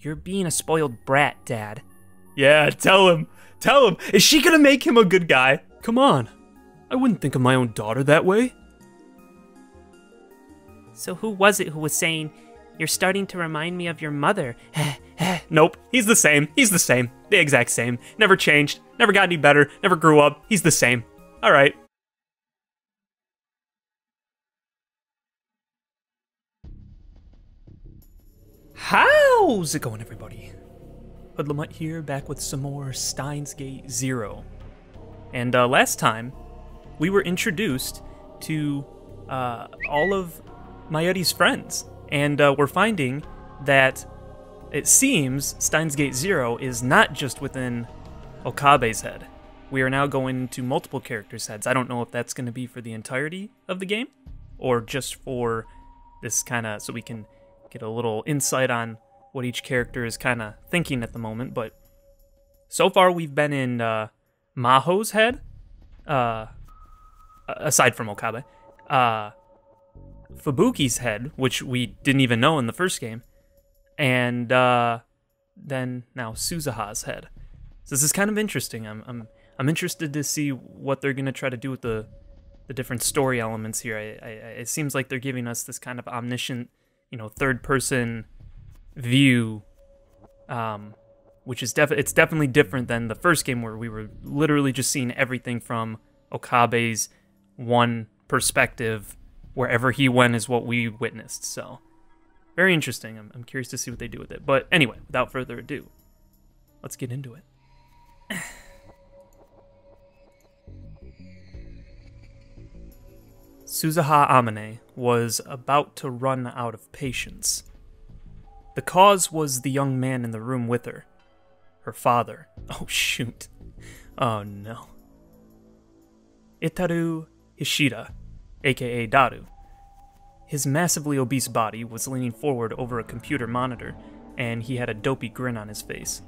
You're being a spoiled brat, Dad. Yeah, tell him. Tell him. Is she gonna make him a good guy? Come on. I wouldn't think of my own daughter that way. So who was it who was saying, You're starting to remind me of your mother? nope, he's the same. He's the same. The exact same. Never changed. Never got any better. Never grew up. He's the same. Alright. How's it going, everybody? HoodlaMutt here, back with some more Steins Gate Zero. And uh, last time, we were introduced to uh, all of Mayuri's friends, and uh, we're finding that it seems Steins Gate Zero is not just within Okabe's head. We are now going to multiple characters' heads. I don't know if that's going to be for the entirety of the game, or just for this kind of so we can get a little insight on what each character is kind of thinking at the moment. But so far, we've been in uh, Maho's head, uh, aside from Okabe, uh, Fubuki's head, which we didn't even know in the first game, and uh, then now Suzuha's head. So this is kind of interesting. I'm I'm I'm interested to see what they're gonna try to do with the the different story elements here. I, I, it seems like they're giving us this kind of omniscient, you know, third person view, um, which is def- it's definitely different than the first game where we were literally just seeing everything from Okabe's one perspective. Wherever he went is what we witnessed. So, very interesting. I'm, I'm curious to see what they do with it. But anyway, without further ado, let's get into it. Suzuha Amane was about to run out of patience. The cause was the young man in the room with her. Her father. Oh, shoot. Oh, no. Itaru Hashida, aka Daru. His massively obese body was leaning forward over a computer monitor, and he had a dopey grin on his face.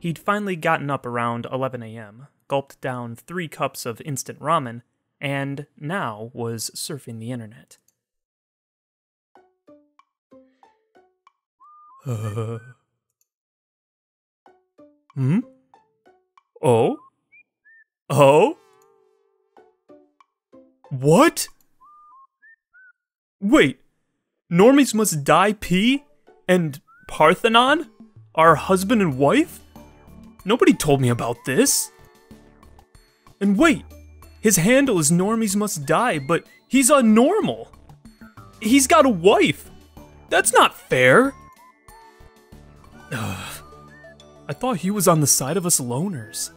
He'd finally gotten up around 11 a.m., gulped down three cups of instant ramen, and now was surfing the internet. Uh. Hmm? Oh? Oh? What? Wait, normies must die P and Parthenon? Our husband and wife? Nobody told me about this. And wait, his handle is Normies Must Die, but he's a normal. He's got a wife. That's not fair. Ugh. I thought he was on the side of us loners.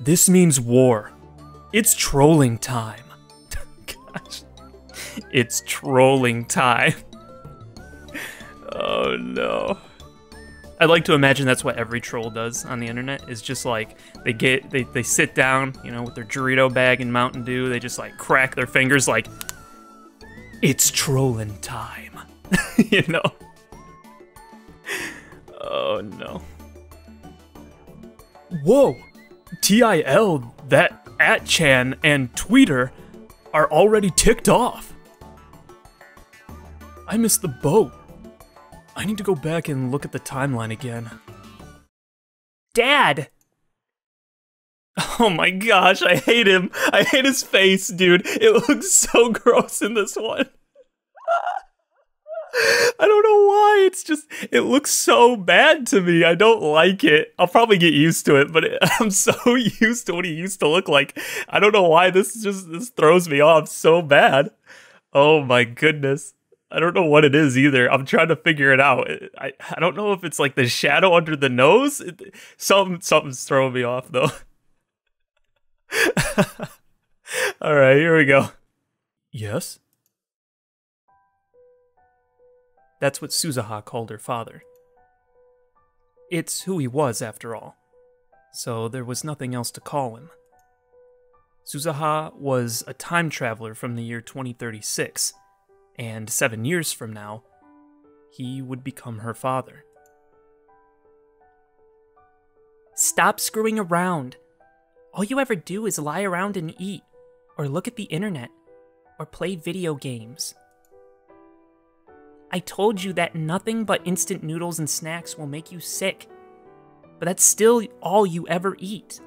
This means war. It's trolling time. Gosh. It's trolling time. oh no. I'd like to imagine that's what every troll does on the internet is just like they get they, they sit down, you know, with their Dorito bag and Mountain Dew, they just like crack their fingers like it's trolling time. you know? Oh no. Whoa! TIL, that at Chan and Tweeter are already ticked off. I missed the boat. I need to go back and look at the timeline again. Dad! Oh my gosh, I hate him. I hate his face, dude. It looks so gross in this one. I don't know why. It's just, it looks so bad to me. I don't like it. I'll probably get used to it, but it, I'm so used to what he used to look like. I don't know why this just, this throws me off so bad. Oh my goodness. I don't know what it is either. I'm trying to figure it out. I, I don't know if it's like the shadow under the nose. It, something something's throwing me off though. All right, here we go. Yes. That's what Suzuha called her father. It's who he was, after all. So there was nothing else to call him. Suzuha was a time traveler from the year 2036 and seven years from now, he would become her father. Stop screwing around. All you ever do is lie around and eat, or look at the internet, or play video games. I told you that nothing but instant noodles and snacks will make you sick. But that's still all you ever eat.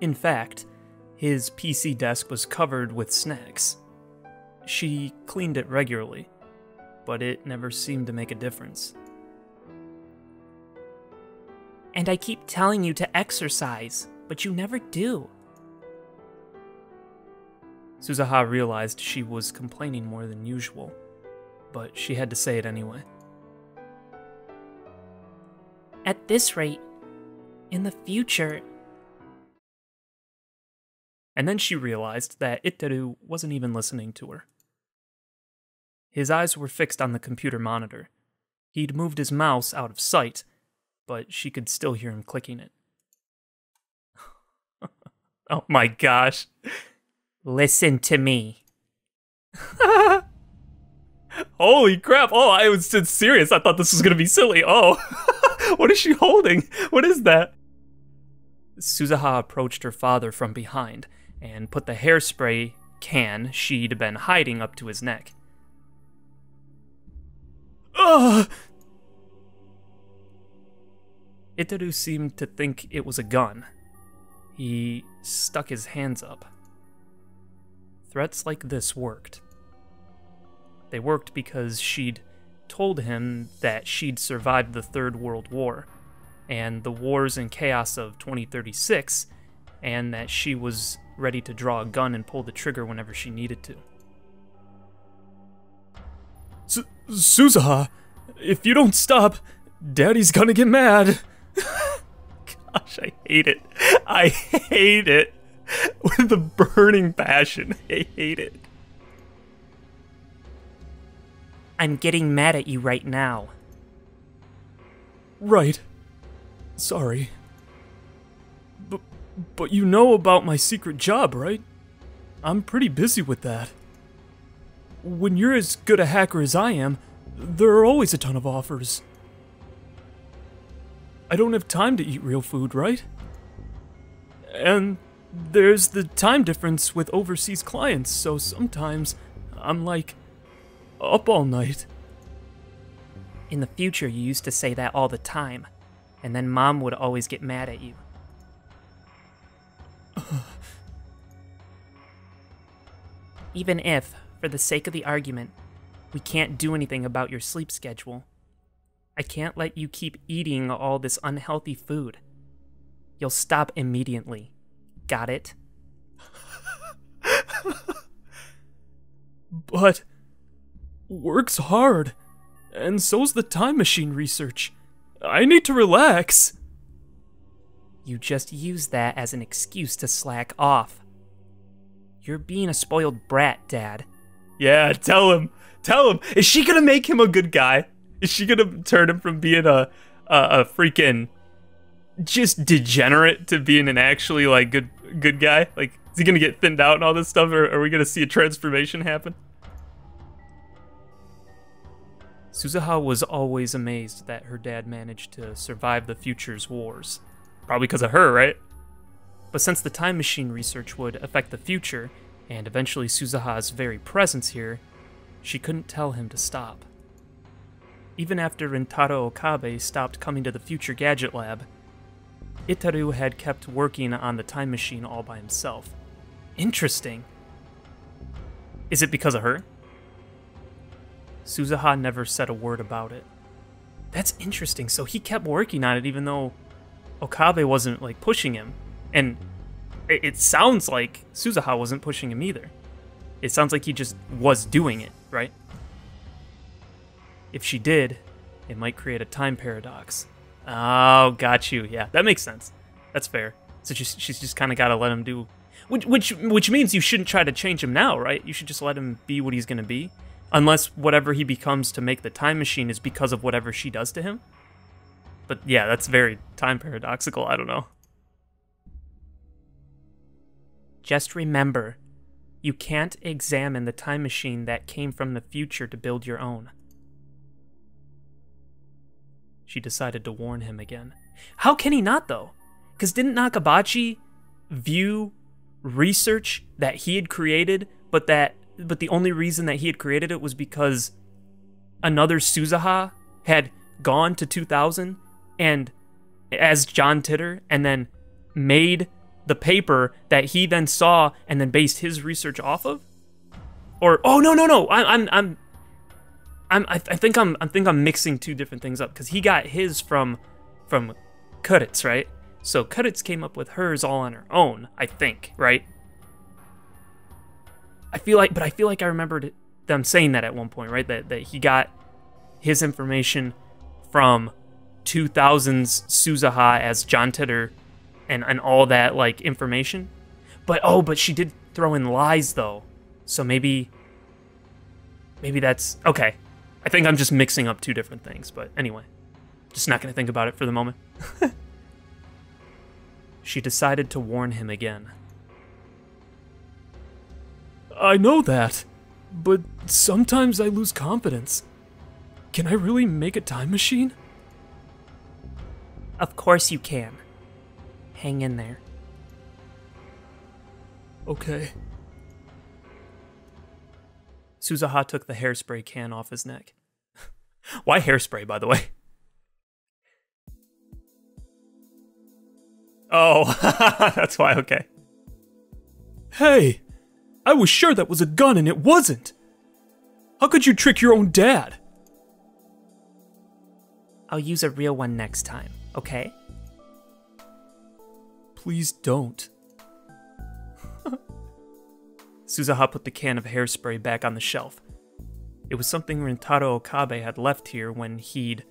In fact, his PC desk was covered with snacks. She cleaned it regularly, but it never seemed to make a difference. And I keep telling you to exercise, but you never do. Suzuha realized she was complaining more than usual, but she had to say it anyway. At this rate, in the future. And then she realized that Itaru wasn't even listening to her. His eyes were fixed on the computer monitor. He'd moved his mouse out of sight, but she could still hear him clicking it. oh my gosh. Listen to me. Holy crap. Oh, I was serious. I thought this was going to be silly. Oh, what is she holding? What is that? Suzuha approached her father from behind and put the hairspray can she'd been hiding up to his neck. Ugh! Itaru seemed to think it was a gun. He stuck his hands up. Threats like this worked. They worked because she'd told him that she'd survived the Third World War and the wars and chaos of 2036, and that she was ready to draw a gun and pull the trigger whenever she needed to. Su- Suzuha, if you don't stop, Daddy's gonna get mad. Gosh, I hate it. I hate it. With a burning passion. I hate it. I'm getting mad at you right now. Right. Sorry. But, but you know about my secret job, right? I'm pretty busy with that. When you're as good a hacker as I am, there are always a ton of offers. I don't have time to eat real food, right? And there's the time difference with overseas clients, so sometimes I'm like up all night. In the future, you used to say that all the time, and then mom would always get mad at you. Even if, for the sake of the argument, we can't do anything about your sleep schedule, I can't let you keep eating all this unhealthy food. You'll stop immediately. Got it? but work's hard, and so's the time machine research. I need to relax. You just use that as an excuse to slack off. You're being a spoiled brat, Dad. Yeah, tell him. Tell him. Is she gonna make him a good guy? Is she gonna turn him from being a a, a freaking just degenerate to being an actually like good good guy? Like, is he gonna get thinned out and all this stuff, or are we gonna see a transformation happen? Suzuha was always amazed that her dad managed to survive the future's wars. Probably because of her, right? But since the time machine research would affect the future, and eventually Suzuha's very presence here, she couldn't tell him to stop. Even after Rintaro Okabe stopped coming to the Future Gadget Lab, Itaru had kept working on the time machine all by himself. Interesting. Is it because of her? Suzuha never said a word about it. That's interesting. So he kept working on it even though Okabe wasn't like pushing him. And it, sounds like Suzuha wasn't pushing him either. It sounds like he just was doing it, right? If she did, it might create a time paradox. Oh, got you. Yeah, that makes sense. That's fair. So she's, she's just kind of got to let him do, which which which means you shouldn't try to change him now, right? You should just let him be what he's gonna be, unless whatever he becomes to make the time machine is because of whatever she does to him. But yeah, that's very time paradoxical. I don't know. Just remember, you can't examine the time machine that came from the future to build your own she decided to warn him again. How can he not, though? Because didn't Nakabachi view research that he had created, but that but the only reason that he had created it was because another Suzuha had gone to 2000 and as John Titor and then made the paper that he then saw and then based his research off of? Or oh no no no I, I'm I'm I'm I, I think I'm I think I'm mixing two different things up because he got his from from Kurisu right? So Kurisu came up with hers all on her own I think right? I feel like but I feel like I remembered them saying that at one point right? That that he got his information from 2000s Suzuha as John Titor and, and all that like information. But oh, but she did throw in lies though. So maybe maybe that's okay. I think I'm just mixing up two different things, but anyway. Just not going to think about it for the moment. she decided to warn him again. I know that, but sometimes I lose confidence. Can I really make a time machine? Of course you can. Hang in there. Okay. Suzuha took the hairspray can off his neck. Why hairspray, by the way? Oh, that's why, okay. Hey! I was sure that was a gun and it wasn't! How could you trick your own dad? I'll use a real one next time, okay? Please don't. Suzuha put the can of hairspray back on the shelf. It was something Rintaro Okabe had left here when he'd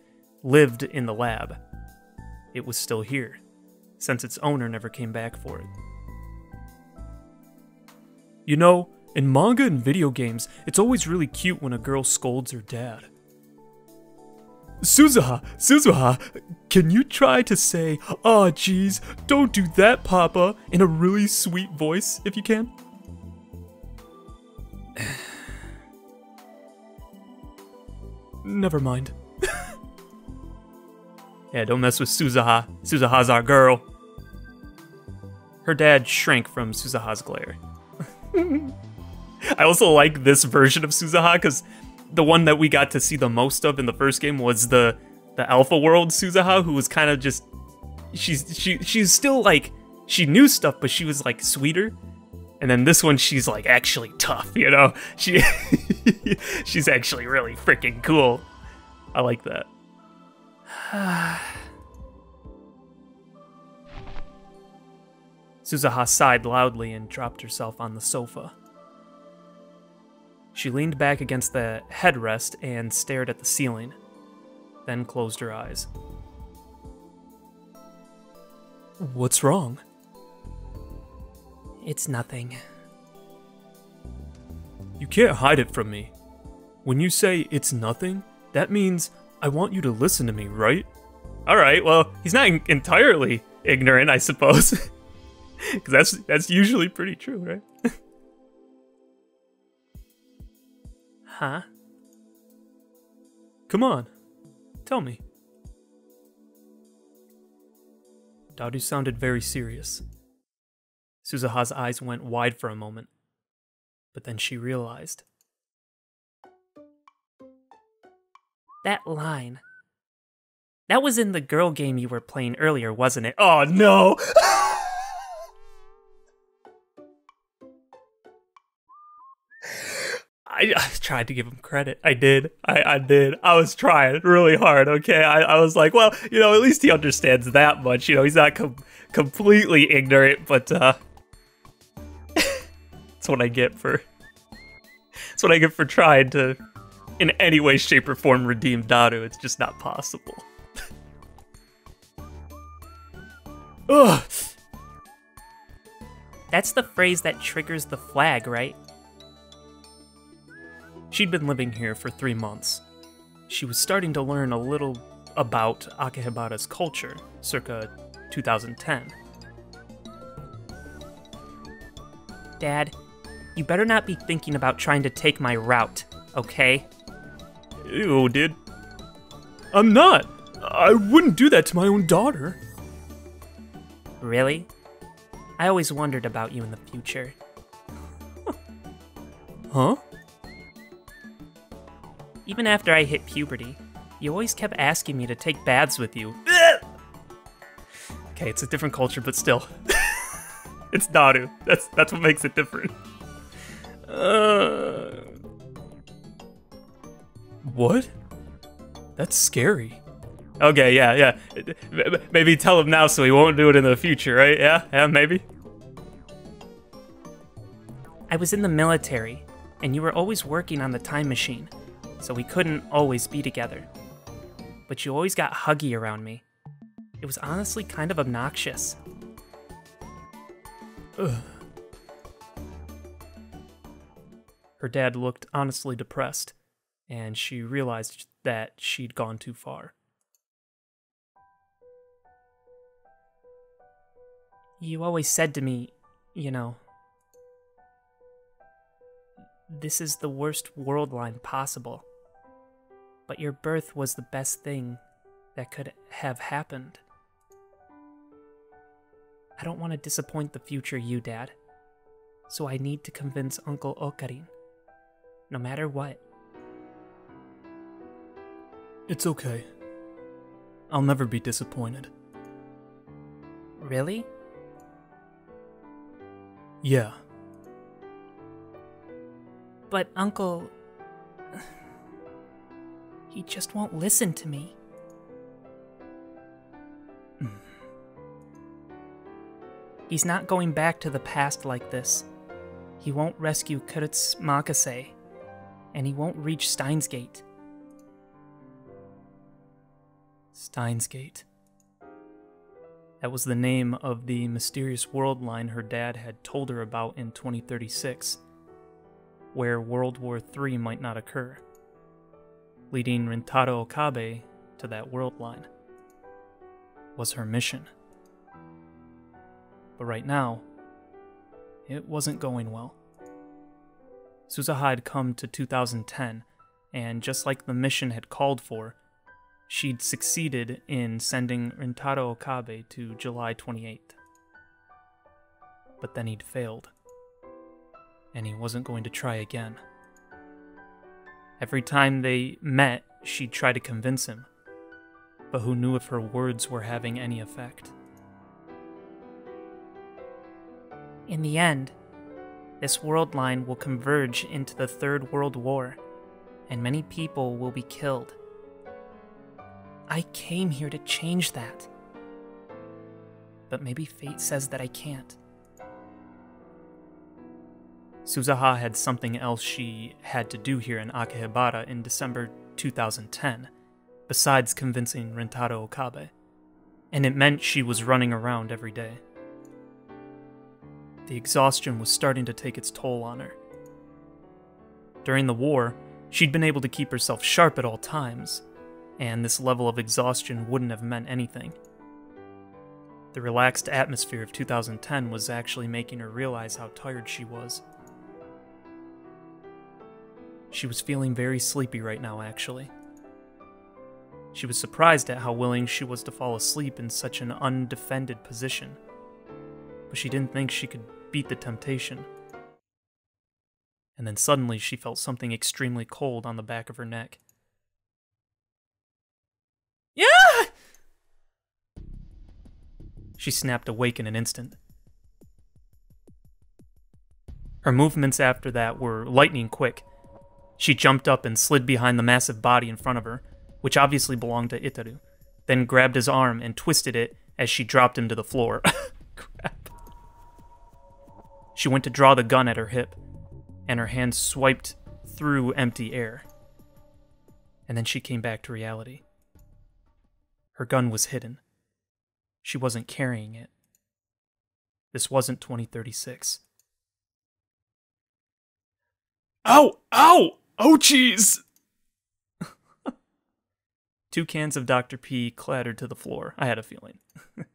lived in the lab. It was still here, since its owner never came back for it. You know, in manga and video games, it's always really cute when a girl scolds her dad. Suzuha, Suzuha, can you try to say, "Aw, geez, don't do that, Papa," in a really sweet voice, if you can? Never mind. yeah, don't mess with Suzuha. Suzuha's our girl. Her dad shrank from Suzuha's glare. I also like this version of Suzuha because the one that we got to see the most of in the first game was the the Alpha World Suzuha, who was kind of just she's she she's still like she knew stuff, but she was like sweeter. And then this one, she's like actually tough, you know. She she's actually really freaking cool. I like that. Suzuha sighed loudly and dropped herself on the sofa. She leaned back against the headrest and stared at the ceiling, then closed her eyes. What's wrong? It's nothing. You can't hide it from me. When you say it's nothing, that means I want you to listen to me, right? Alright, well, he's not entirely ignorant, I suppose. Because that's, that's usually pretty true, right? Huh? Come on. Tell me. Daru sounded very serious. Suzuha's eyes went wide for a moment, but then she realized. That line. That was in the girl game you were playing earlier, wasn't it? Oh no! I, tried to give him credit. I did. I, I did. I was trying really hard. Okay. I, I was like, well, you know, at least he understands that much. You know, he's not com completely ignorant, but uh, that's what I get for. That's what I get for trying to, in any way, shape, or form, redeem Daru. It's just not possible. Ugh. That's the phrase that triggers the flag, right? She'd been living here for three months. She was starting to learn a little about Akihabara's culture, circa 2010. Dad, you better not be thinking about trying to take my route, okay? Ew, dude. I'm not. I wouldn't do that to my own daughter. Really? I always wondered about you in the future. Huh? Even after I hit puberty, you always kept asking me to take baths with you. Okay, it's a different culture, but still. it's Daru. That's that's what makes it different. Uh... What? That's scary. Okay, yeah, yeah. Maybe tell him now so he won't do it in the future, right? Yeah, yeah, maybe. I was in the military, and you were always working on the time machine, so we couldn't always be together. But you always got huggy around me. It was honestly kind of obnoxious. Ugh. Her dad looked honestly depressed, and she realized that she'd gone too far. You always said to me, you know, this is the worst world line possible. But your birth was the best thing that could have happened. I don't want to disappoint the future you, Dad. So I need to convince Uncle Okarin. No matter what. It's okay. I'll never be disappointed. Really? Yeah. But, Uncle. He just won't listen to me. Hmm. He's not going back to the past like this. He won't rescue Kurisu Makise, and he won't reach Steins Gate. Steins Gate. That was the name of the mysterious world line her dad had told her about in 2036, where World War III might not occur, leading Rintaro Okabe to that world line. Was her mission. But right now, it wasn't going well. Suzuha had come to 2010, and just like the mission had called for, she'd succeeded in sending Rintaro Okabe to July 28th. But then he'd failed, and he wasn't going to try again. Every time they met, she'd try to convince him, but who knew if her words were having any effect? In the end, this world line will converge into the Third World War, and many people will be killed. I came here to change that. But maybe fate says that I can't. Suzuha had something else she had to do here in Akihabara in December 2010, besides convincing Rintaro Okabe, and it meant she was running around every day. The exhaustion was starting to take its toll on her. During the war, she'd been able to keep herself sharp at all times, and this level of exhaustion wouldn't have meant anything. The relaxed atmosphere of 2010 was actually making her realize how tired she was. She was feeling very sleepy right now, actually. She was surprised at how willing she was to fall asleep in such an undefended position, but she didn't think she could beat the temptation. And then suddenly she felt something extremely cold on the back of her neck. Yeah! She snapped awake in an instant. Her movements after that were lightning quick. She jumped up and slid behind the massive body in front of her, which obviously belonged to Itaru, then grabbed his arm and twisted it as she dropped him to the floor. Crap. She went to draw the gun at her hip, and her hand swiped through empty air. And then she came back to reality. Her gun was hidden. She wasn't carrying it. This wasn't 2036. Ow! Ow! Oh, jeez! Two cans of Dr. P clattered to the floor. I had a feeling.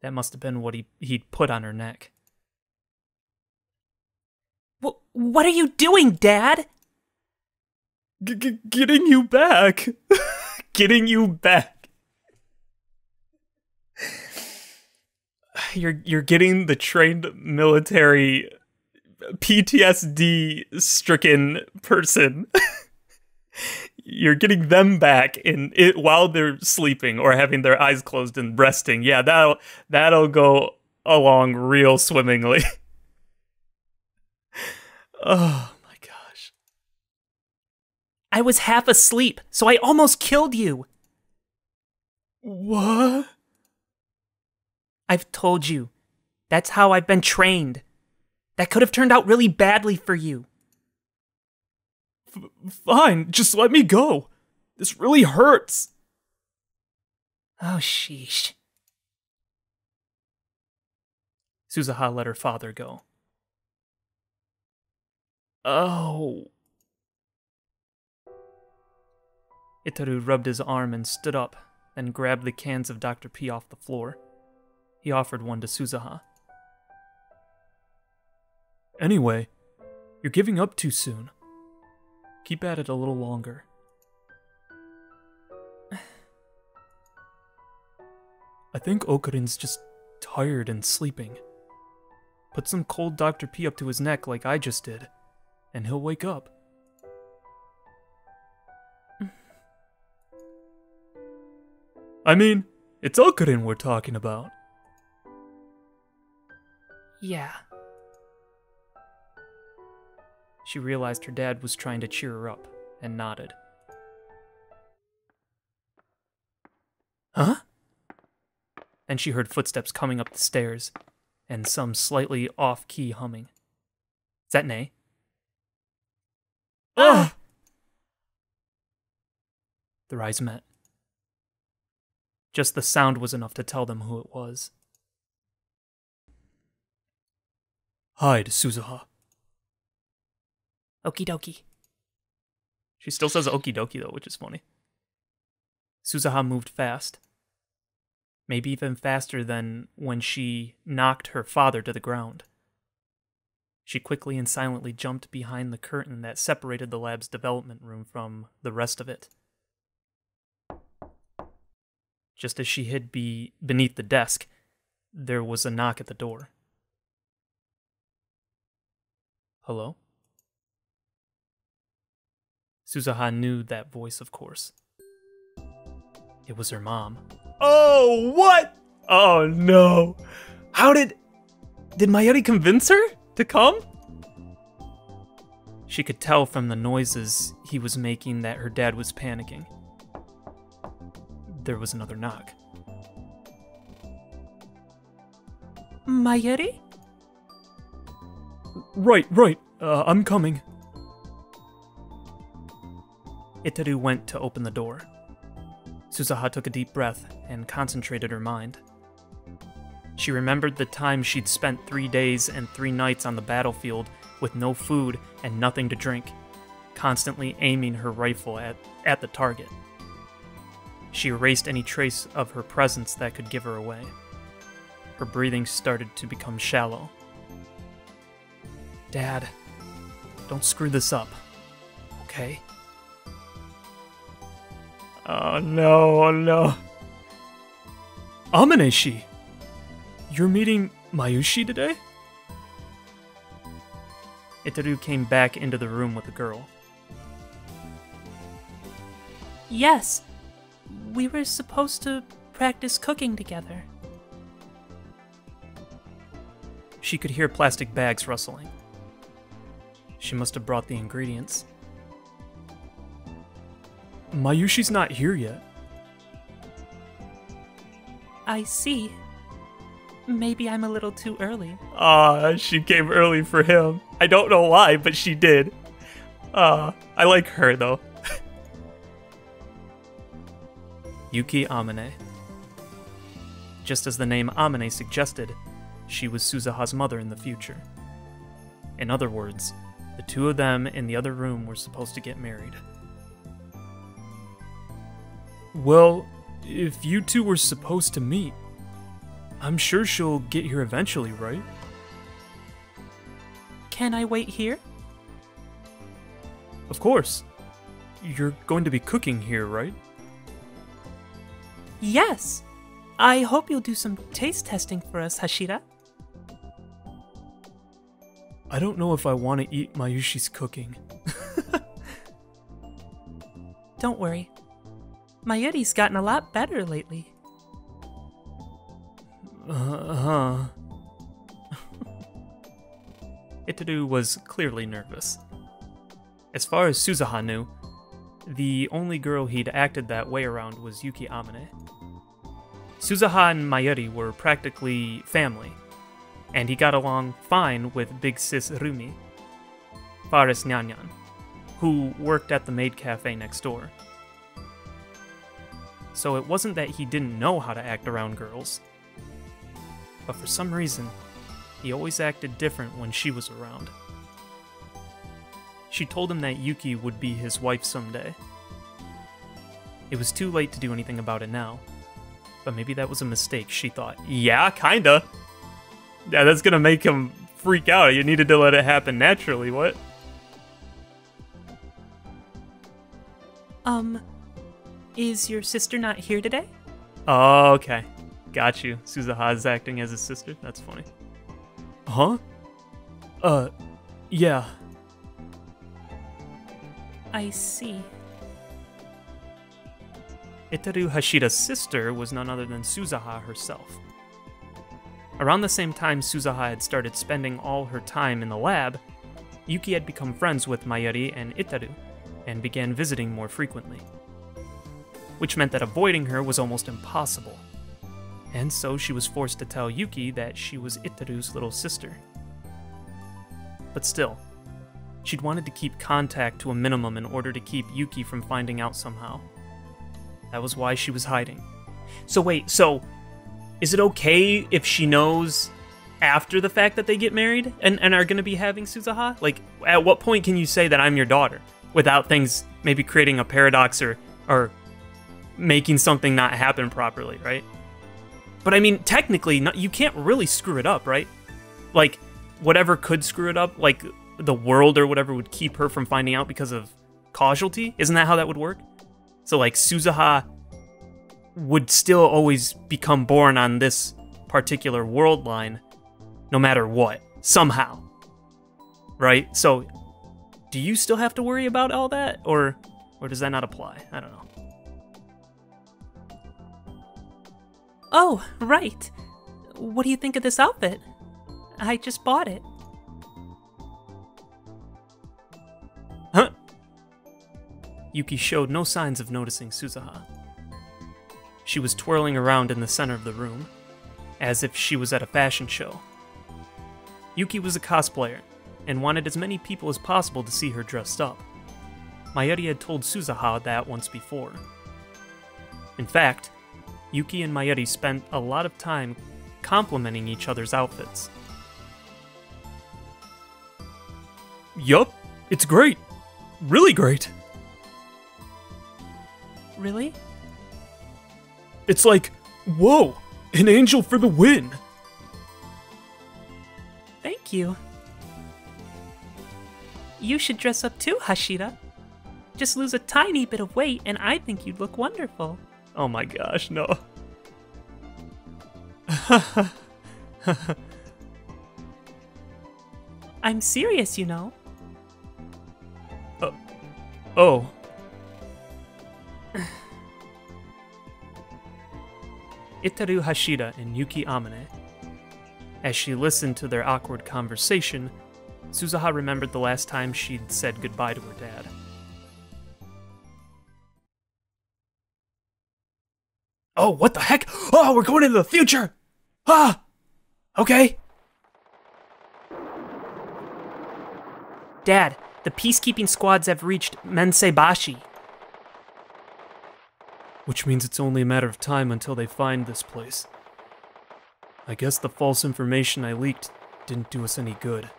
that must have been what he, he'd put on her neck. What are you doing, Dad? G -g getting you back. getting you back. You're you're getting the trained military PTSD stricken person. You're getting them back in it while they're sleeping or having their eyes closed and resting. Yeah, that'll that'll go along real swimmingly. oh my gosh. I was half asleep, so I almost killed you. What? I've told you. That's how I've been trained. That could have turned out really badly for you. F- fine, just let me go. This really hurts. Oh, sheesh. Suzuha let her father go. Oh. Itaru rubbed his arm and stood up, then grabbed the cans of Dr. P off the floor. He offered one to Suzuha. Anyway, you're giving up too soon. Keep at it a little longer. I think Okarin's just tired and sleeping. Put some cold Dr. P up to his neck like I just did, and he'll wake up. I mean, it's Okarin we're talking about. Yeah. She realized her dad was trying to cheer her up and nodded. Huh? Then she heard footsteps coming up the stairs and some slightly off key humming. Is that Nay? Ah! Ah! Ugh! Their eyes met. Just the sound was enough to tell them who it was. Hide, Suzuha. Okie dokie. She still says okie dokie though, which is funny. Suzuha moved fast. Maybe even faster than when she knocked her father to the ground. She quickly and silently jumped behind the curtain that separated the lab's development room from the rest of it. Just as she hid be beneath the desk, there was a knock at the door. Hello? Suzuha knew that voice, of course. It was her mom. Oh, what? Oh no. How did. Did Mayuri convince her to come? She could tell from the noises he was making that her dad was panicking. There was another knock. Mayuri? Right, right. Uh, I'm coming. Itaru went to open the door. Suzuha took a deep breath and concentrated her mind. She remembered the time she'd spent three days and three nights on the battlefield with no food and nothing to drink, constantly aiming her rifle at, at the target. She erased any trace of her presence that could give her away. Her breathing started to become shallow. Dad, don't screw this up, okay? Oh no, oh no. Amaneshi! You're meeting Mayushi today? Itaru came back into the room with the girl. Yes. We were supposed to practice cooking together. She could hear plastic bags rustling. She must have brought the ingredients. Mayushi's not here yet. I see. Maybe I'm a little too early. Ah, she came early for him. I don't know why, but she did. Ah, I like her though. Yuki Amane. Just as the name Amane suggested, she was Suzuha's mother in the future. In other words, the two of them in the other room were supposed to get married. Well, if you two were supposed to meet, I'm sure she'll get here eventually, right? Can I wait here? Of course. You're going to be cooking here, right? Yes. I hope you'll do some taste testing for us, Hashida. I don't know if I want to eat Mayushi's cooking. don't worry. Mayuri's gotten a lot better lately. Uh-huh. Itaru was clearly nervous. As far as Suzuha knew, the only girl he'd acted that way around was Yuki Amane. Suzuha and Mayuri were practically family, and he got along fine with big sis Rumi, Faris Nyanyan, who worked at the maid cafe next door. So it wasn't that he didn't know how to act around girls, but for some reason, he always acted different when she was around. She told him that Yuki would be his wife someday. It was too late to do anything about it now, but maybe that was a mistake, she thought. Yeah, kinda. Yeah, that's gonna make him freak out. You needed to let it happen naturally, what? Um, is your sister not here today? Oh, okay. Got you. Suzuha's acting as his sister. That's funny. Huh? Uh, yeah. I see. Itaru Hashida's sister was none other than Suzuha herself. Around the same time Suzuha had started spending all her time in the lab, Yuki had become friends with Mayuri and Itaru, and began visiting more frequently. Which meant that avoiding her was almost impossible and so she was forced to tell Yuki that she was Itaru's little sister. But still, she'd wanted to keep contact to a minimum in order to keep Yuki from finding out somehow. That was why she was hiding. So wait, so is it okay if she knows after the fact that they get married and, and are going to be having Suzuha? Like, at what point can you say that I'm your daughter without things maybe creating a paradox or, or making something not happen properly, right? But I mean, technically, not, you can't really screw it up, right? Like, whatever could screw it up, like the world or whatever would keep her from finding out because of casualty. Isn't that how that would work? So, like, Suzuha would still always become born on this particular world line, no matter what, somehow. Right? So, do you still have to worry about all that? Or, or does that not apply? I don't know. Oh, right. What do you think of this outfit? I just bought it. Huh? Yuki showed no signs of noticing Suzuha. She was twirling around in the center of the room, as if she was at a fashion show. Yuki was a cosplayer, and wanted as many people as possible to see her dressed up. Mayuri had told Suzuha that once before. In fact, Yuki and Mayuri spent a lot of time complimenting each other's outfits. Yup, it's great. Really great. Really? It's like, whoa, an angel for the win. Thank you. You should dress up too, Hashida. Just lose a tiny bit of weight, and I think you'd look wonderful. Oh my gosh, no. I'm serious, you know. Uh, oh. Itaru Hashida and Yuki Amane. As she listened to their awkward conversation, Suzuha remembered the last time she'd said goodbye to her dad. Oh, what the heck? Oh, we're going into the future! Ah! Okay. Dad, the peacekeeping squads have reached Manseibashi. Which means it's only a matter of time until they find this place. I guess the false information I leaked didn't do us any good.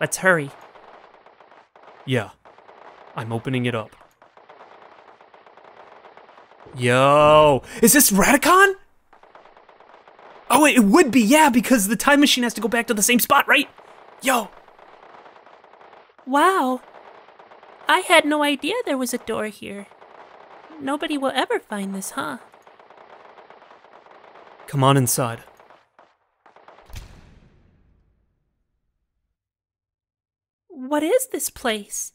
Let's hurry. Yeah. I'm opening it up. Yo, is this Radicon? Oh, it would be, yeah, because the time machine has to go back to the same spot, right? Yo. Wow. I had no idea there was a door here. Nobody will ever find this, huh? Come on inside. What is this place?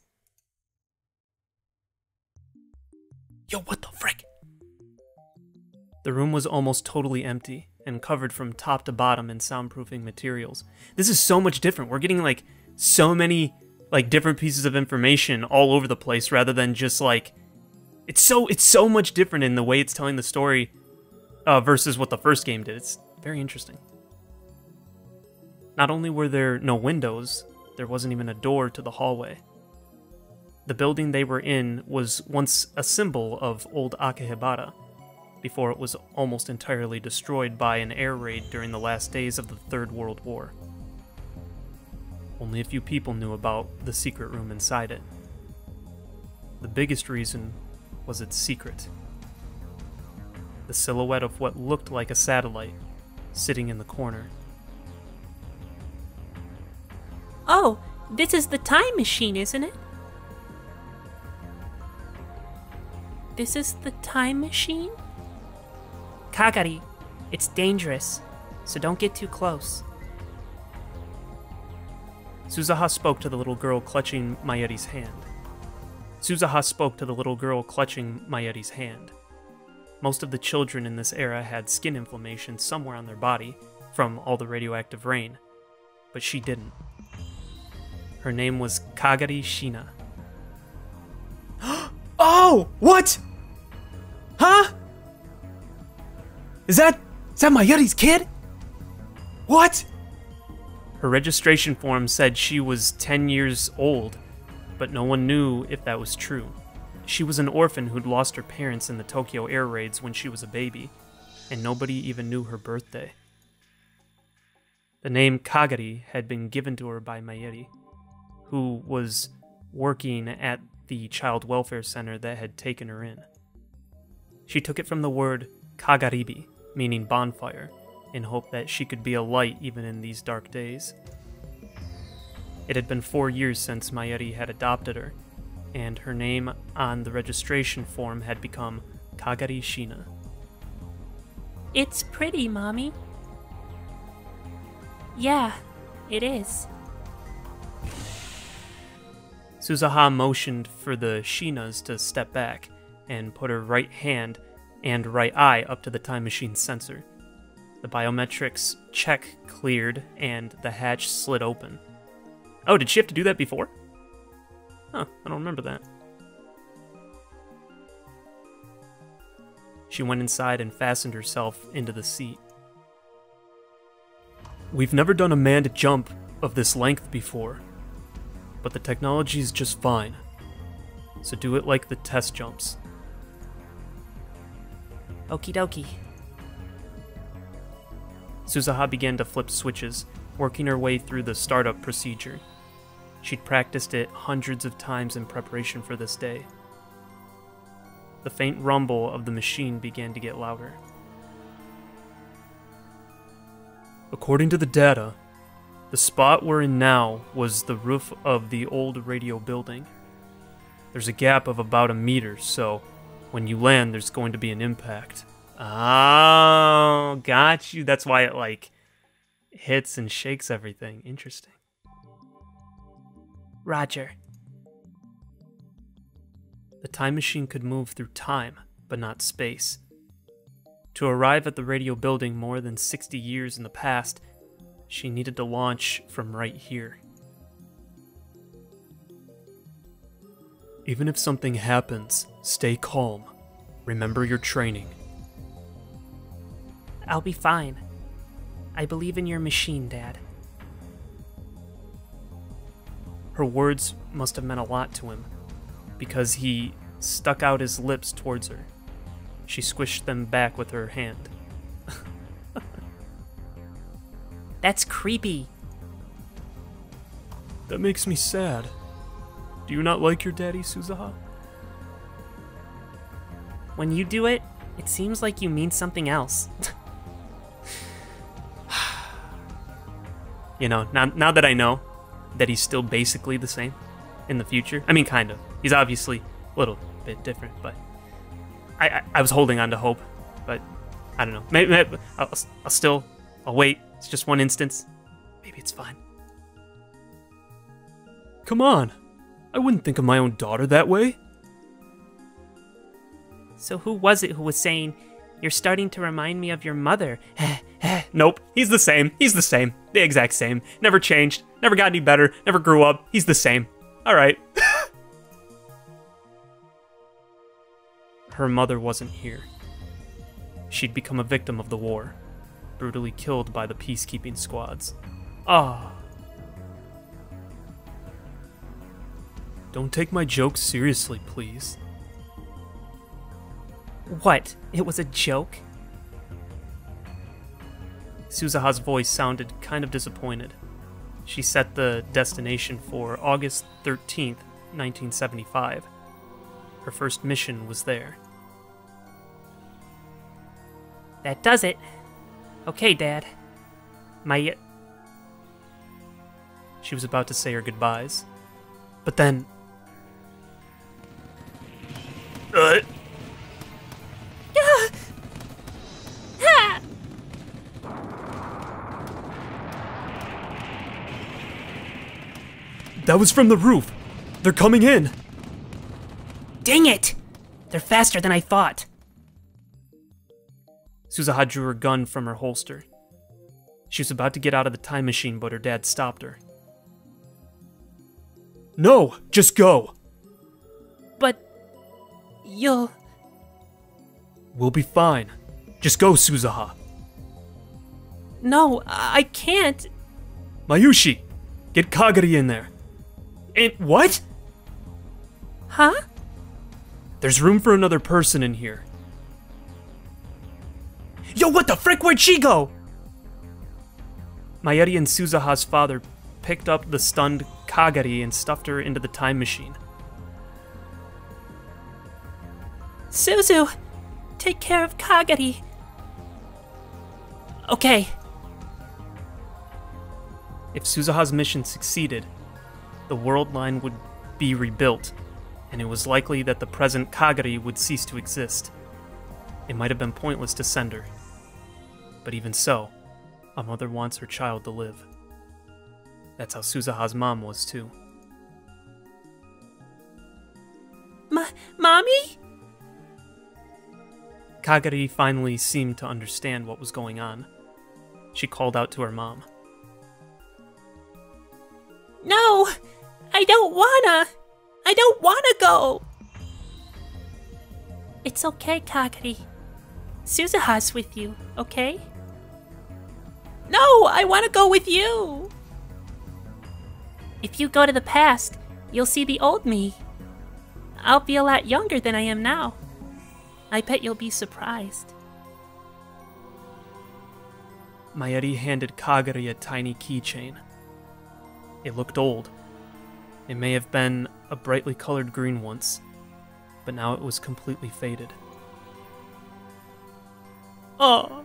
Yo, what the frick? The room was almost totally empty and covered from top to bottom in soundproofing materials. This is so much different. We're getting like so many like different pieces of information all over the place rather than just like it's so it's so much different in the way it's telling the story uh, versus what the first game did. It's very interesting. Not only were there no windows, there wasn't even a door to the hallway. The building they were in was once a symbol of old Akihabara, before it was almost entirely destroyed by an air raid during the last days of the Third World War. Only a few people knew about the secret room inside it. The biggest reason was its secret. The silhouette of what looked like a satellite sitting in the corner. Oh, this is the time machine, isn't it? This is the time machine? Kagari, it's dangerous, so don't get too close. Suzuha spoke to the little girl clutching Mayuri's hand. Suzuha spoke to the little girl clutching Mayuri's hand. Most of the children in this era had skin inflammation somewhere on their body from all the radioactive rain, but she didn't. Her name was Kagari Shina. oh! What? Huh? Is that. Is that Mayuri's kid? What? Her registration form said she was 10 years old, but no one knew if that was true. She was an orphan who'd lost her parents in the Tokyo air raids when she was a baby, and nobody even knew her birthday. The name Kagari had been given to her by Mayuri, who was working at the child welfare center that had taken her in. She took it from the word Kagaribi, meaning bonfire, in hope that she could be a light even in these dark days. It had been four years since Mayuri had adopted her, and her name on the registration form had become Kagari Shina. It's pretty, Mommy. Yeah, it is. Suzuha motioned for the Shinas to step back and put her right hand and right eye up to the time machine sensor. The biometrics check cleared and the hatch slid open. Oh, did she have to do that before? Huh, I don't remember that. She went inside and fastened herself into the seat. We've never done a manned jump of this length before, but the technology's just fine. So do it like the test jumps. Okie dokie. Suzuha began to flip switches, working her way through the startup procedure. She'd practiced it hundreds of times in preparation for this day. The faint rumble of the machine began to get louder. According to the data, the spot we're in now was the roof of the old radio building. There's a gap of about a meter, so when you land, there's going to be an impact. Oh, got you. That's why it like hits and shakes everything. Interesting. Roger. The time machine could move through time, but not space. To arrive at the radio building more than 60 years in the past, she needed to launch from right here. Even if something happens, stay calm. Remember your training. I'll be fine. I believe in your machine, Dad. Her words must have meant a lot to him, because he stuck out his lips towards her. She squished them back with her hand. That's creepy. That makes me sad. Do you not like your daddy, Suzuha? When you do it, it seems like you mean something else. you know, now, now that I know that he's still basically the same in the future, I mean, kind of. He's obviously a little bit different, but I, I, I was holding on to hope, but I don't know. Maybe, maybe I'll, I'll still, I'll wait. It's just one instance. Maybe it's fine. Come on. I wouldn't think of my own daughter that way. So who was it who was saying, You're starting to remind me of your mother? nope, he's the same. He's the same. The exact same. Never changed. Never got any better. Never grew up. He's the same. Alright. Her mother wasn't here. She'd become a victim of the war, brutally killed by the peacekeeping squads. Ah. Don't take my jokes seriously, please. What? It was a joke? Suzuha's voice sounded kind of disappointed. She set the destination for August 13th, 1975. Her first mission was there. That does it. Okay, Dad. My. Uh, she was about to say her goodbyes. But then. Uh, That was from the roof. They're coming in. Dang it! They're faster than I thought. Suzuha drew her gun from her holster. She was about to get out of the time machine, but her dad stopped her. No, just go. You'll. We'll be fine. Just go, Suzuha. No, I can't. Mayushi, get Kagari in there. And what? Huh? There's room for another person in here. Yo, what the frick? Where'd she go? Mayuri and Suzuha's father picked up the stunned Kagari and stuffed her into the time machine. Suzu, take care of Kagari. Okay. If Suzuha's mission succeeded, the world line would be rebuilt, and it was likely that the present Kagari would cease to exist. It might have been pointless to send her. But even so, a mother wants her child to live. That's how Suzuha's mom was, too. Ma- Mommy? Kagari finally seemed to understand what was going on. She called out to her mom. No! I don't wanna! I don't wanna go! It's okay, Kagari. Suzuha's with you, okay? No, I wanna go with you! If you go to the past, you'll see the old me. I'll be a lot younger than I am now. I bet you'll be surprised. Mayuri handed Kagari a tiny keychain. It looked old. It may have been a brightly colored green once, but now it was completely faded. Oh.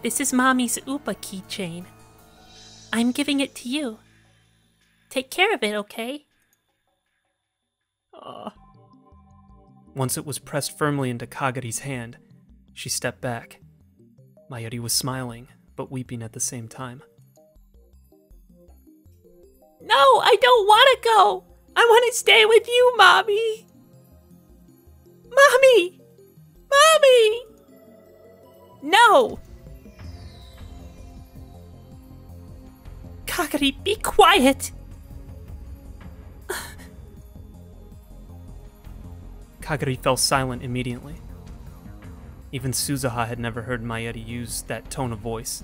This is Mommy's Upa keychain. I'm giving it to you. Take care of it, okay? Uh. Once it was pressed firmly into Kagari's hand, she stepped back. Mayuri was smiling, but weeping at the same time. No, I don't want to go. I want to stay with you, Mommy. Mommy! Mommy! No! Kagari, be quiet! Kagari fell silent immediately. Even Suzuha had never heard Mayuri use that tone of voice.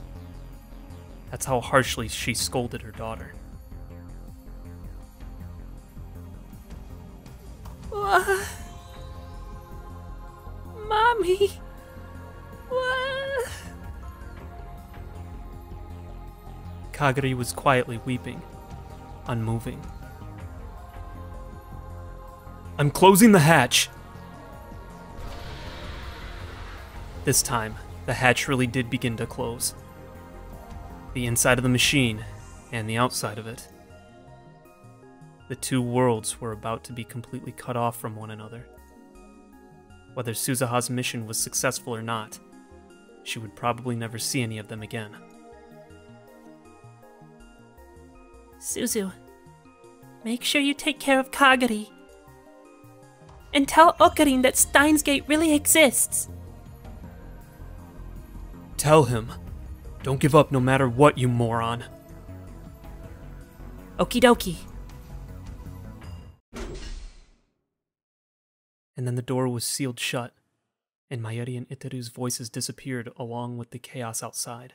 That's how harshly she scolded her daughter. What? Mommy? What? Kagari was quietly weeping, unmoving. I'm closing the hatch. This time, the hatch really did begin to close. The inside of the machine and the outside of it. The two worlds were about to be completely cut off from one another. Whether Suzuha's mission was successful or not, she would probably never see any of them again. Suzu, Make sure you take care of Kagari. And tell Okarin that Steins Gate really exists. Tell him. Don't give up no matter what, you moron. Okie dokie. And then the door was sealed shut, and Mayuri and Itaru's voices disappeared along with the chaos outside.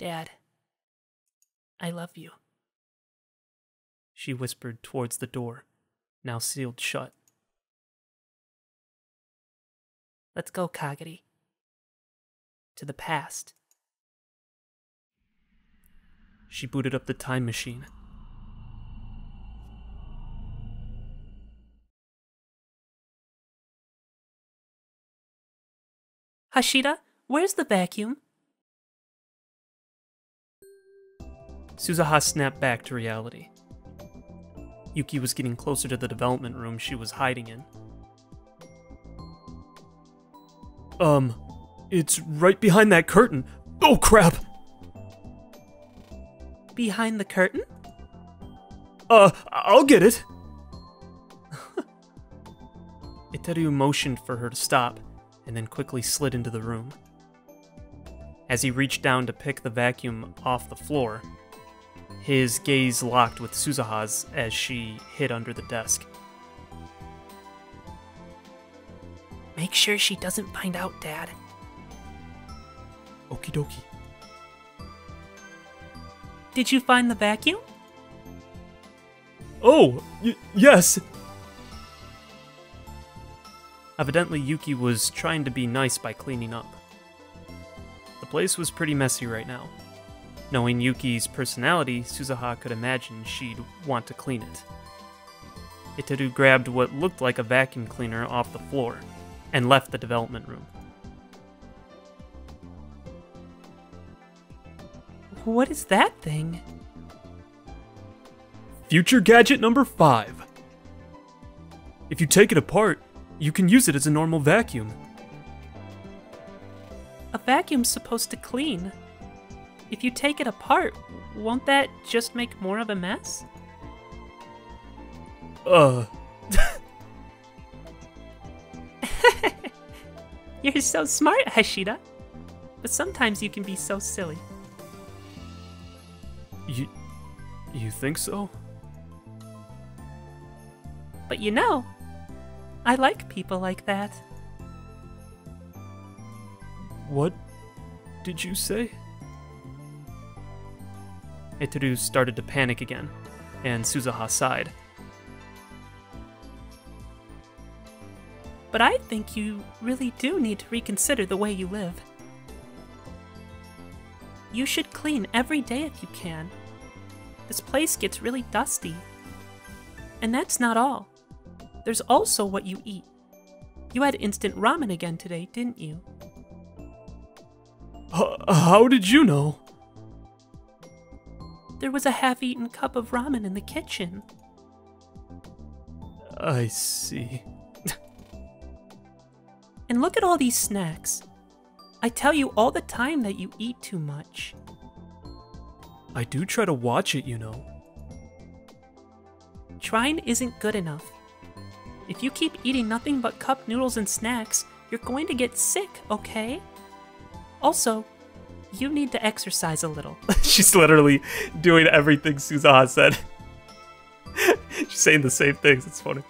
Dad, I love you. She whispered towards the door, now sealed shut. Let's go, Kagari. To the past. She booted up the time machine. Hashida, where's the vacuum? Suzuha snapped back to reality. Yuki was getting closer to the development room she was hiding in. Um, it's right behind that curtain. Oh crap! Behind the curtain? Uh, I'll get it. Itaru motioned for her to stop, and then quickly slid into the room. As he reached down to pick the vacuum off the floor, his gaze locked with Suzuha's as she hid under the desk. Make sure she doesn't find out, Dad. Okie dokie. Did you find the vacuum? Oh, yes! Evidently, Yuki was trying to be nice by cleaning up. The place was pretty messy right now. Knowing Yuki's personality, Suzuha could imagine she'd want to clean it. Itaru grabbed what looked like a vacuum cleaner off the floor and left the development room. What is that thing? Future gadget number 5. If you take it apart, you can use it as a normal vacuum. A vacuum's supposed to clean. If you take it apart, won't that just make more of a mess? Uh, You're so smart, Hashida. But sometimes you can be so silly. you you think so? But you know, I like people like that. What did you say? Itaru started to panic again, and Suzuha sighed. But I think you really do need to reconsider the way you live. You should clean every day if you can. This place gets really dusty. And that's not all. There's also what you eat. You had instant ramen again today, didn't you? H- how did you know? There was a half eaten cup of ramen in the kitchen. I see. And look at all these snacks. I tell you all the time that you eat too much. I do try to watch it, you know. Trying isn't good enough. If you keep eating nothing but cup noodles and snacks, you're going to get sick, okay? Also, you need to exercise a little. She's literally doing everything Suzuha said. She's saying the same things. It's funny.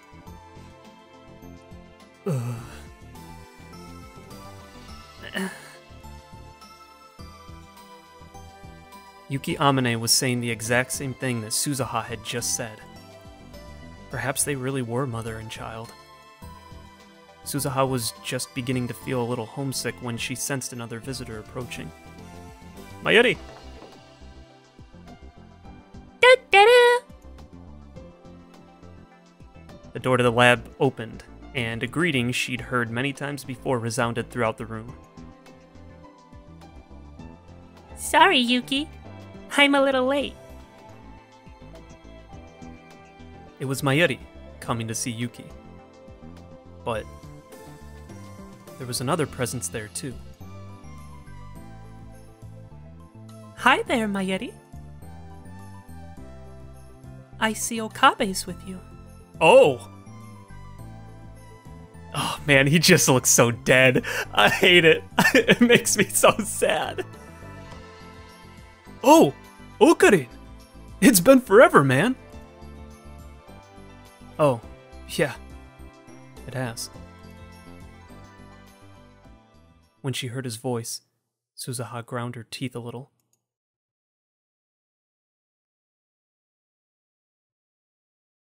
Yuki Amane was saying the exact same thing that Suzuha had just said. Perhaps they really were mother and child. Suzuha was just beginning to feel a little homesick when she sensed another visitor approaching. Mayuri! The door to the lab opened, and a greeting she'd heard many times before resounded throughout the room. Sorry, Yuki. I'm a little late. It was Mayuri coming to see Yuki. But there was another presence there too. Hi there, Mayuri. I see Okabe's with you. Oh! Oh man, he just looks so dead. I hate it. it makes me so sad. Oh! Okarin! It's been forever, man! Oh, yeah. It has. When she heard his voice, Suzuha ground her teeth a little.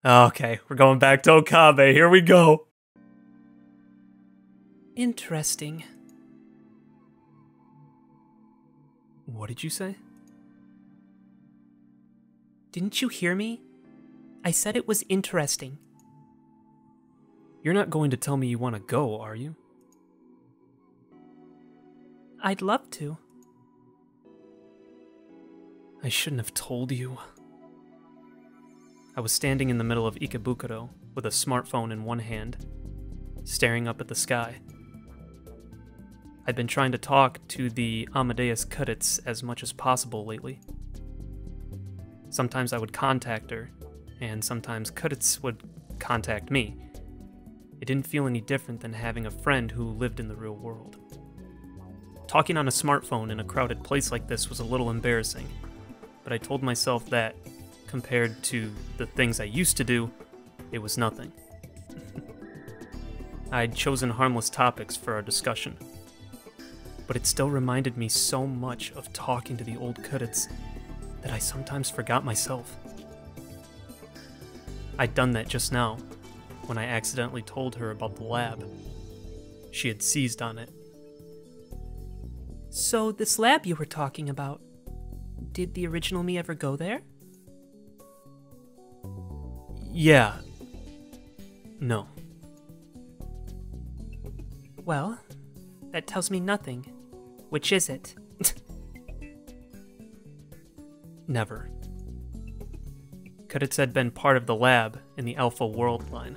Okay, we're going back to Okabe. Here we go. Interesting. What did you say? Didn't you hear me? I said it was interesting. You're not going to tell me you want to go, are you? I'd love to. I shouldn't have told you. I was standing in the middle of Ikebukuro with a smartphone in one hand, staring up at the sky. I'd been trying to talk to the Amadeus Kurisu as much as possible lately. Sometimes I would contact her, and sometimes Kurisu would contact me. It didn't feel any different than having a friend who lived in the real world. Talking on a smartphone in a crowded place like this was a little embarrassing, but I told myself that, compared to the things I used to do, it was nothing. I'd chosen harmless topics for our discussion, but it still reminded me so much of talking to the old Kurisu that I sometimes forgot myself. I'd done that just now, when I accidentally told her about the lab. She had seized on it. So, this lab you were talking about, did the original me ever go there? Yeah. No. Well, that tells me nothing. Which is it? Never. Kurisu had been part of the lab in the Alpha World line.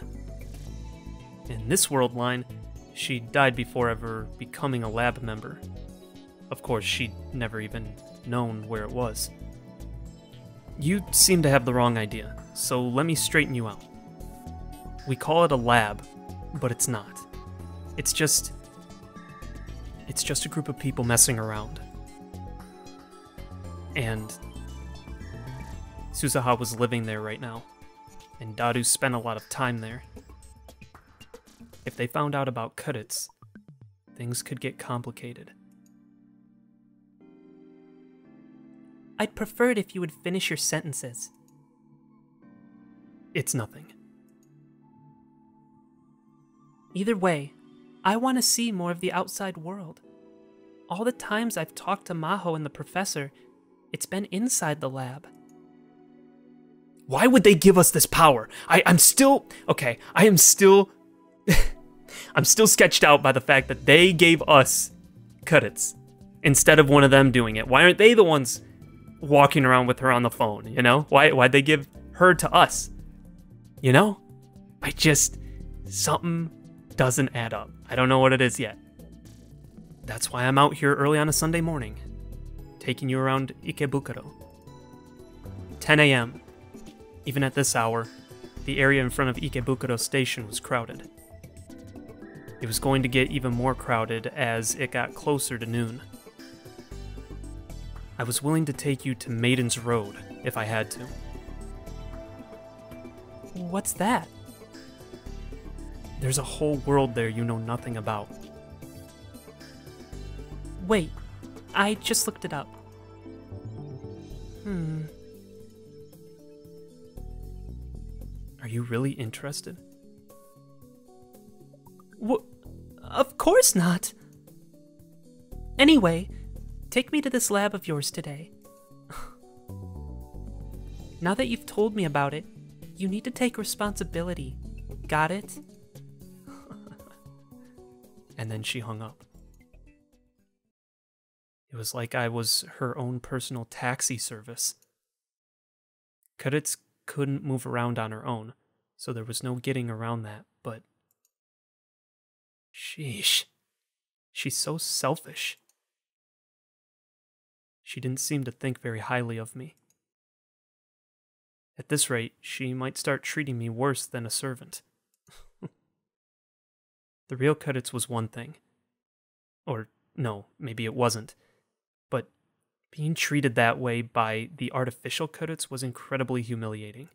In this world line, she died before ever becoming a lab member. Of course, she'd never even known where it was. You seem to have the wrong idea, so let me straighten you out. We call it a lab, but it's not. It's just. It's just a group of people messing around. And. Suzuha was living there right now, and Daru spent a lot of time there. If they found out about Kurisu, things could get complicated. I'd prefer it if you would finish your sentences. It's nothing. Either way, I want to see more of the outside world. All the times I've talked to Maho and the professor, it's been inside the lab. Why would they give us this power? I, I'm still. Okay, I am still. I'm still sketched out by the fact that they gave us Kurisu instead of one of them doing it. Why aren't they the ones walking around with her on the phone, you know? Why why'd they give her to us? You know? I just something doesn't add up. I don't know what it is yet. That's why I'm out here early on a Sunday morning, taking you around Ikebukuro. 10 a.m. Even at this hour, the area in front of Ikebukuro Station was crowded. It was going to get even more crowded as it got closer to noon. I was willing to take you to Maiden's Road if I had to. What's that? There's a whole world there you know nothing about. Wait, I just looked it up. Hmm. Are you really interested? Wh- of course not. Anyway, take me to this lab of yours today. now that you've told me about it, you need to take responsibility. Got it? and then she hung up. It was like I was her own personal taxi service. Kurisu couldn't move around on her own, so there was no getting around that, but. Sheesh. She's so selfish. She didn't seem to think very highly of me. At this rate, she might start treating me worse than a servant. the real Kurisu was one thing. Or, no, maybe it wasn't. Being treated that way by the artificial Kurisu was incredibly humiliating.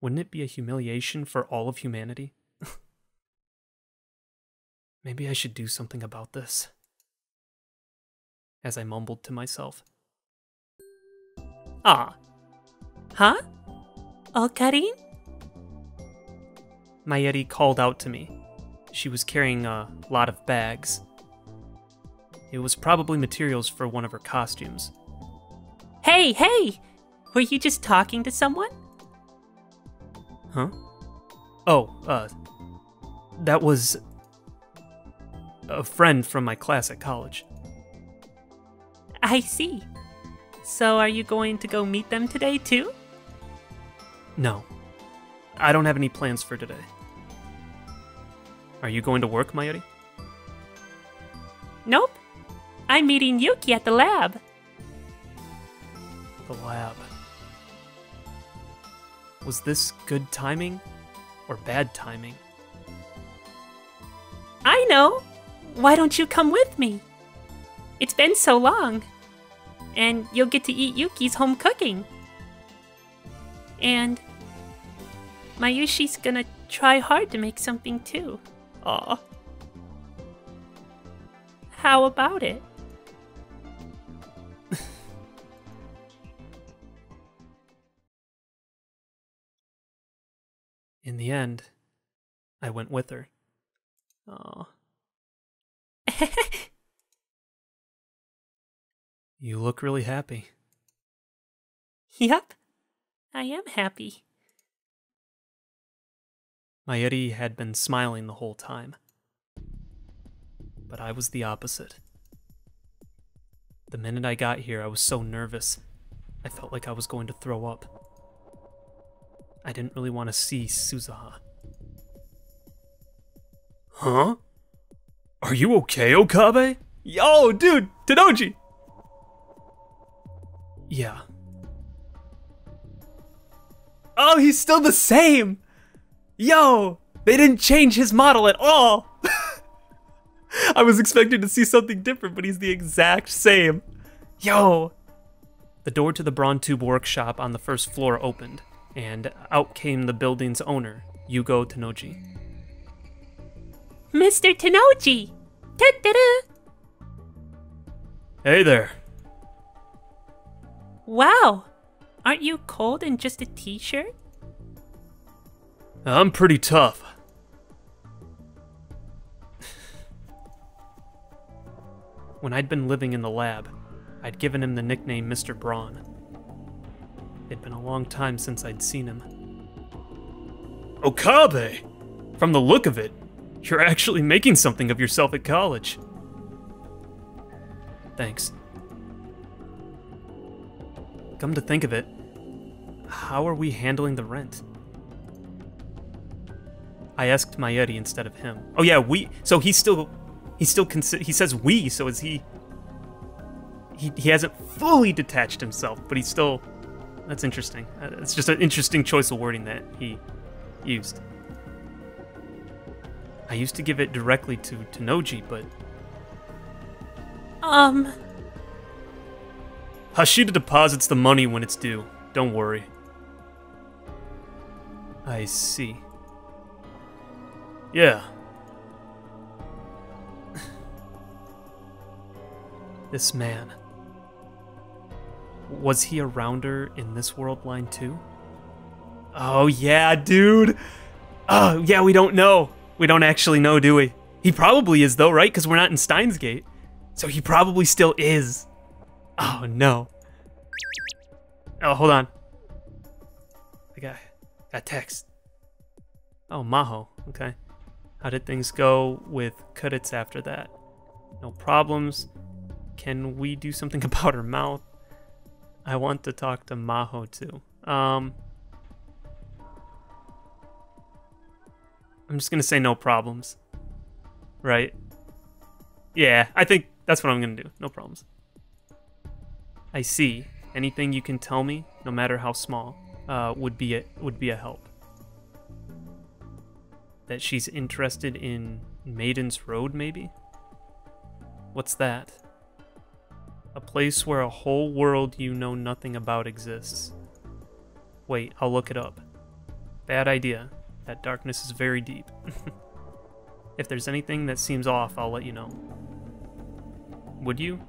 Wouldn't it be a humiliation for all of humanity? Maybe I should do something about this. As I mumbled to myself. Ah. Huh? Karin? Mayuri called out to me. She was carrying a lot of bags. It was probably materials for one of her costumes. Hey, hey! Were you just talking to someone? Huh? Oh, uh, that was a friend from my class at college. I see. So are you going to go meet them today too? No. I don't have any plans for today. Are you going to work, Mayuri? Nope. I'm meeting Yuki at the lab. The lab. Was this good timing or bad timing? I know. Why don't you come with me? It's been so long. And you'll get to eat Yuki's home cooking. And Mayushi's gonna try hard to make something too. Aw. How about it? In the end, I went with her. Oh. you look really happy. Yep, I am happy. Mayuri had been smiling the whole time. But I was the opposite. The minute I got here, I was so nervous. I felt like I was going to throw up. I didn't really want to see Suzuha. Huh? Are you okay, Okabe? Yo, dude, Tennouji! Yeah. Oh, he's still the same! Yo, they didn't change his model at all! I was expecting to see something different, but he's the exact same. Yo! The door to the Braun Tube workshop on the first floor opened, and out came the building's owner, Yugo Tennouji. Mr. Tennouji! Ta-da-da! Hey there. Wow! Aren't you cold in just a t shirt? I'm pretty tough. when I'd been living in the lab, I'd given him the nickname Mr. Braun. It'd been a long time since I'd seen him. Okabe! From the look of it, you're actually making something of yourself at college. Thanks. Come to think of it, how are we handling the rent? I asked Mayuri instead of him. Oh yeah, we. So he's still, he still consi- He says we. So is he? He he hasn't fully detached himself, but he's still. That's interesting. Uh, It's just an interesting choice of wording that he used. I used to give it directly to Tennouji, but Um, Hashida deposits the money when it's due. Don't worry. I see. Yeah. this man. Was he a rounder in this world line too? Oh, yeah, dude! Oh, yeah, we don't know. We don't actually know, do we? He probably is, though, right? Because we're not in Steins Gate. So he probably still is. Oh, no. Oh, hold on. I got, got text. Oh, Maho. Okay. How did things go with Kurisu after that? No problems. Can we do something about her mouth? I want to talk to Maho too. Um, I'm just gonna say no problems. Right? Yeah, I think that's what I'm gonna do. No problems. I see. Anything you can tell me, no matter how small, uh, would be a, would be a help. That she's interested in Maiden's Road, maybe? What's that? A place where a whole world you know nothing about exists. Wait, I'll look it up. Bad idea. That darkness is very deep. if there's anything that seems off, I'll let you know. Would you?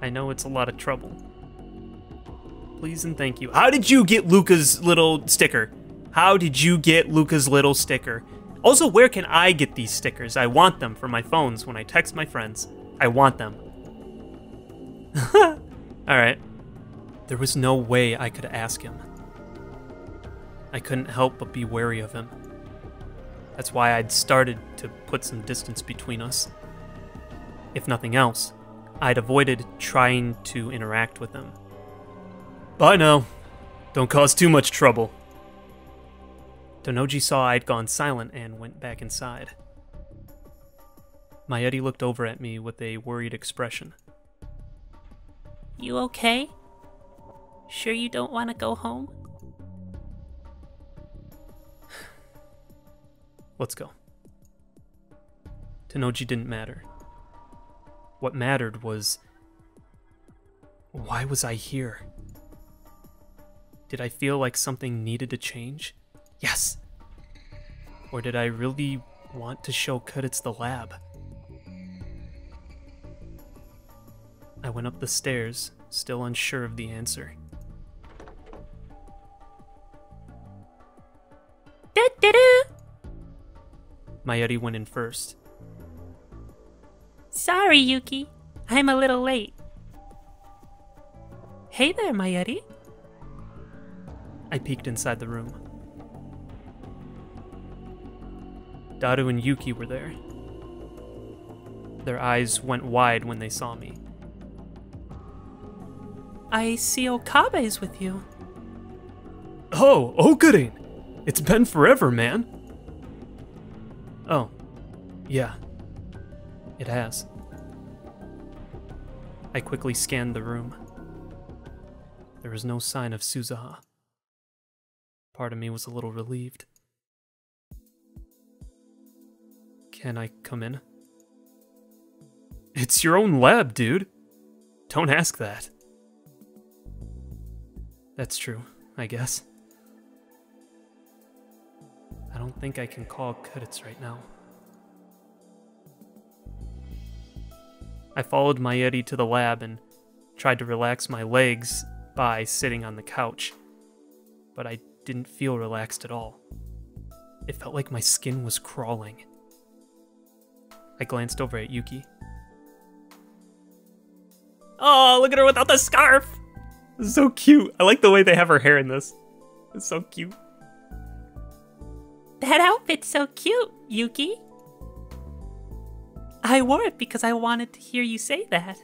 I know it's a lot of trouble. Please and thank you. How did you get Luca's little sticker? How did you get Luca's little sticker? Also, where can I get these stickers? I want them for my phones when I text my friends. I want them. Alright. There was no way I could ask him. I couldn't help but be wary of him. That's why I'd started to put some distance between us. If nothing else, I'd avoided trying to interact with him. Bye now. Don't cause too much trouble. Tennouji saw I'd gone silent and went back inside. Mayuri looked over at me with a worried expression. You okay? Sure you don't want to go home? Let's go. Tennouji didn't matter. What mattered was why was I here? Did I feel like something needed to change? Yes! Or did I really want to show Kurisu the lab? I went up the stairs, still unsure of the answer. Mayuri went in first. Sorry, Yuki. I'm a little late. Hey there, Mayuri. I peeked inside the room. Daru and Yuki were there. Their eyes went wide when they saw me. I see Okabe is with you. Oh, Okarin! It's been forever, man. Oh, yeah. It has. I quickly scanned the room. There was no sign of Suzuha. Part of me was a little relieved. Can I come in? It's your own lab, dude. Don't ask that. That's true, I guess. I don't think I can call Kurisu right now. I followed Mayuri to the lab and tried to relax my legs by sitting on the couch, but I didn't feel relaxed at all. It felt like my skin was crawling. I glanced over at Yuki. Oh, look at her without the scarf! This is so cute. I like the way they have her hair in this. It's so cute. That outfit's so cute, Yuki. I wore it because I wanted to hear you say that.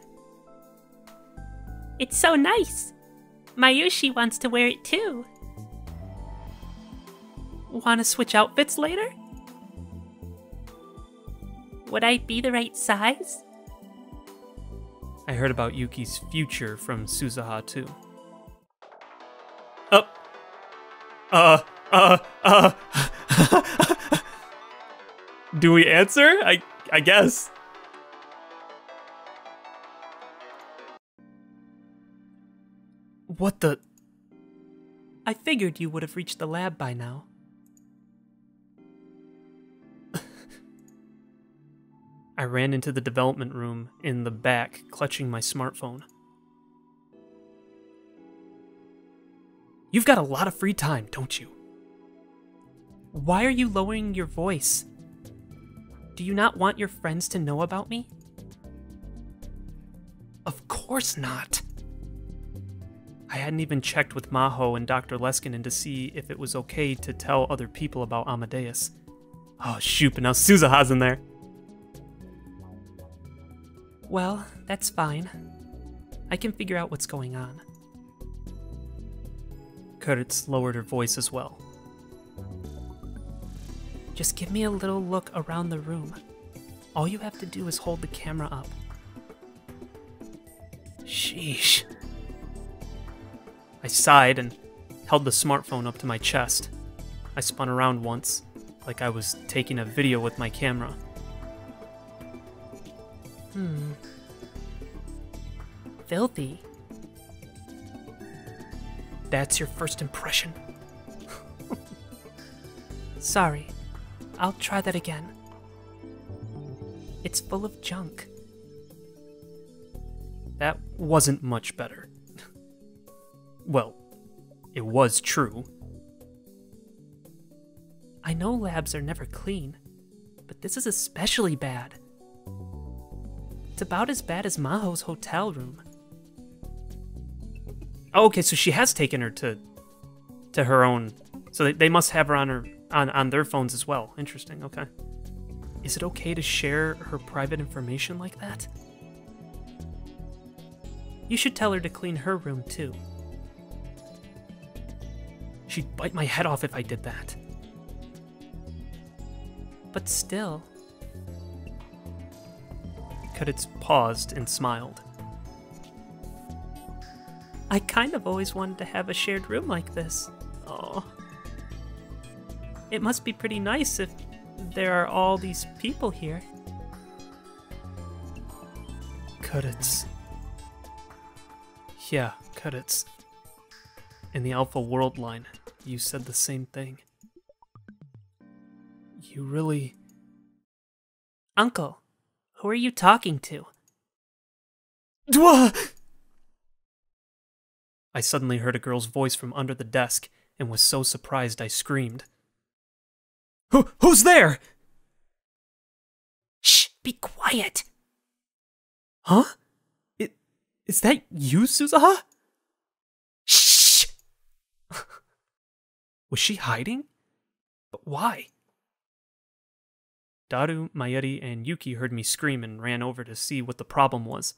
It's so nice. Mayushi wants to wear it too. Want to switch outfits later? Would I be the right size? I heard about Yuki's future from Suzuha too. Up. Uh, uh, uh. Do we answer? I I guess. What the? I figured you would have reached the lab by now. I ran into the development room in the back, clutching my smartphone. You've got a lot of free time, don't you? Why are you lowering your voice? Do you not want your friends to know about me? Of course not. I hadn't even checked with Maho and Dr. Leskinen to see if it was okay to tell other people about Amadeus. Oh shoot, but now Suzuha's in there. Well, that's fine. I can figure out what's going on. Kurisu lowered her voice as well. Just give me a little look around the room. All you have to do is hold the camera up. Sheesh. I sighed and held the smartphone up to my chest. I spun around once, like I was taking a video with my camera. Hmm. Filthy. That's your first impression? Sorry. I'll try that again. It's full of junk. That wasn't much better. well, it was true. I know labs are never clean, but this is especially bad. It's about as bad as Maho's hotel room. Oh, okay, so she has taken her to to her own. So they, they must have her on her on, on their phones as well. Interesting. Okay. Is it okay to share her private information like that? You should tell her to clean her room too. She'd bite my head off if I did that. But still. Kurisu paused and smiled. I kind of always wanted to have a shared room like this. Oh. It must be pretty nice if there are all these people here. Kurisu. Yeah, Kurisu. In the Alpha World line, you said the same thing. You really. Uncle, who are you talking to? Dwa! I suddenly heard a girl's voice from under the desk and was so surprised I screamed. Who, who's there? Shh, be quiet. Huh? It, is that you, Suzuha? Shh! Was she hiding? But why? Daru, Mayuri, and Yuki heard me scream and ran over to see what the problem was.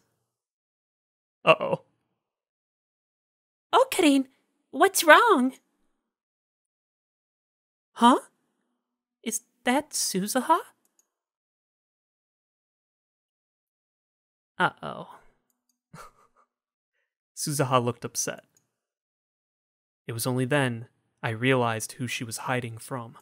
Uh oh. Oh, Karin, what's wrong? Huh? Is that Suzuha? Uh oh. Suzuha looked upset. It was only then I realized who she was hiding from.